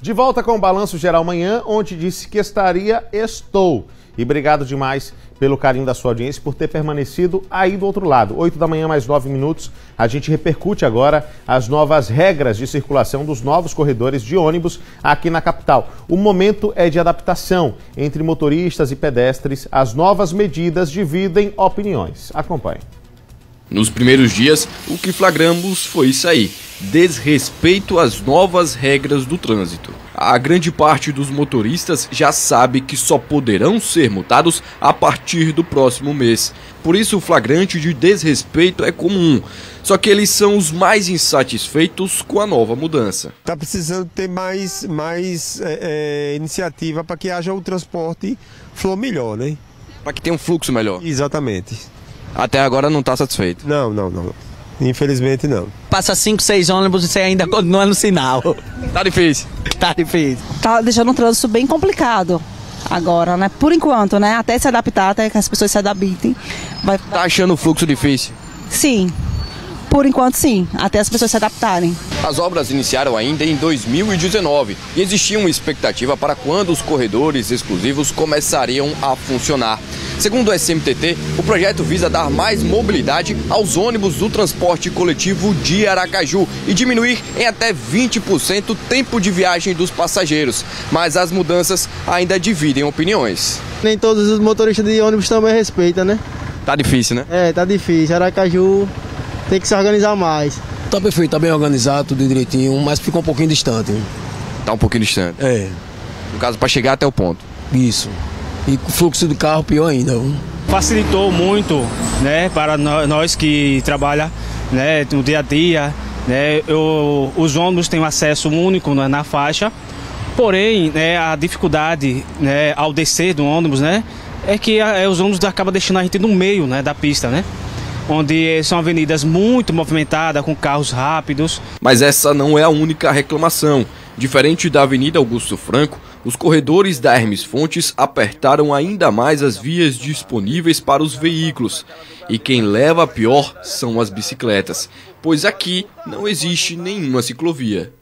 De volta com o Balanço Geral amanhã, onde disse que estaria, estou. E obrigado demais pelo carinho da sua audiência, por ter permanecido aí do outro lado. 8 da manhã, mais 9 minutos. A gente repercute agora as novas regras de circulação dos novos corredores de ônibus aqui na capital. O momento é de adaptação entre motoristas e pedestres. As novas medidas dividem opiniões. Acompanhe. Nos primeiros dias, o que flagramos foi isso aí: desrespeito às novas regras do trânsito. A grande parte dos motoristas já sabe que só poderão ser multados a partir do próximo mês. Por isso, o flagrante de desrespeito é comum. Só que eles são os mais insatisfeitos com a nova mudança. Está precisando ter mais, mais é, é, iniciativa para que haja o transporte flor melhor, né? Para que tenha um fluxo melhor. Exatamente. Até agora não está satisfeito? Não, não, não. Infelizmente não. Passa 5, 6 ônibus e você ainda continua no sinal. Tá difícil. Tá difícil. Tá deixando o trânsito bem complicado agora, né? Por enquanto, né? Até se adaptar, até que as pessoas se adaptem. Vai... Tá achando o fluxo difícil? Sim. Por enquanto, sim, até as pessoas se adaptarem. As obras iniciaram ainda em 2019 e existia uma expectativa para quando os corredores exclusivos começariam a funcionar. Segundo o SMTT, o projeto visa dar mais mobilidade aos ônibus do transporte coletivo de Aracaju e diminuir em até 20% o tempo de viagem dos passageiros. Mas as mudanças ainda dividem opiniões. Nem todos os motoristas de ônibus também respeitam, né? Tá difícil, né? É, tá difícil. Aracaju tem que se organizar mais. Tá perfeito, tá bem organizado, tudo direitinho, mas ficou um pouquinho distante. Tá um pouquinho distante? É. No caso, para chegar até o ponto. Isso. E o fluxo do carro pior ainda. Facilitou muito, né, para nós que trabalham, né, no dia a dia, né, eu, os ônibus têm um acesso único né, na faixa, porém, né, a dificuldade, né, ao descer do ônibus, né, é que a, é, os ônibus acabam deixando a gente no meio, né, da pista, né, onde são avenidas muito movimentadas, com carros rápidos. Mas essa não é a única reclamação. Diferente da Avenida Augusto Franco, os corredores da Hermes Fontes apertaram ainda mais as vias disponíveis para os veículos. E quem leva a pior são as bicicletas, pois aqui não existe nenhuma ciclovia.